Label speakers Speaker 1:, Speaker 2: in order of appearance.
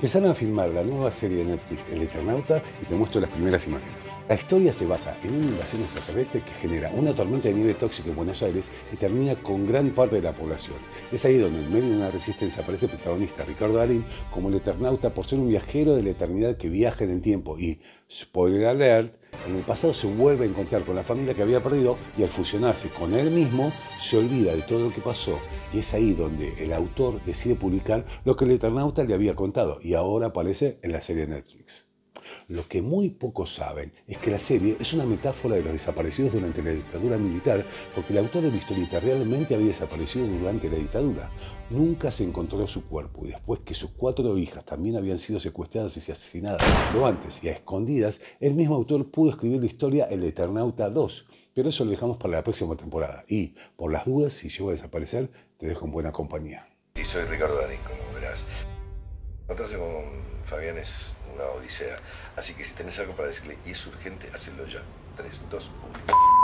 Speaker 1: Empezaron a filmar la nueva serie de Netflix, El Eternauta, y te muestro las primeras imágenes. La historia se basa en una invasión extraterrestre que genera una tormenta de nieve tóxica en Buenos Aires y termina con gran parte de la población. Es ahí donde en medio de una resistencia aparece el protagonista Ricardo Darín como el Eternauta por ser un viajero de la eternidad que viaja en el tiempo y, spoiler alert, en el pasado se vuelve a encontrar con la familia que había perdido y al fusionarse con él mismo se olvida de todo lo que pasó y es ahí donde el autor decide publicar lo que el Eternauta le había contado y ahora aparece en la serie Netflix. Lo que muy pocos saben es que la serie es una metáfora de los desaparecidos durante la dictadura militar, porque el autor de la historieta realmente había desaparecido durante la dictadura. Nunca se encontró su cuerpo y después que sus cuatro hijas también habían sido secuestradas y asesinadas, pero antes y a escondidas, el mismo autor pudo escribir la historia El Eternauta 2. Pero eso lo dejamos para la próxima temporada. Y, por las dudas, si llego a desaparecer, te dejo en buena compañía.
Speaker 2: Y soy Ricardo verás. Encontrarse con Fabián es una odisea. Así que si tenés algo para decirle y es urgente, hacelo ya. 3, 2, 1.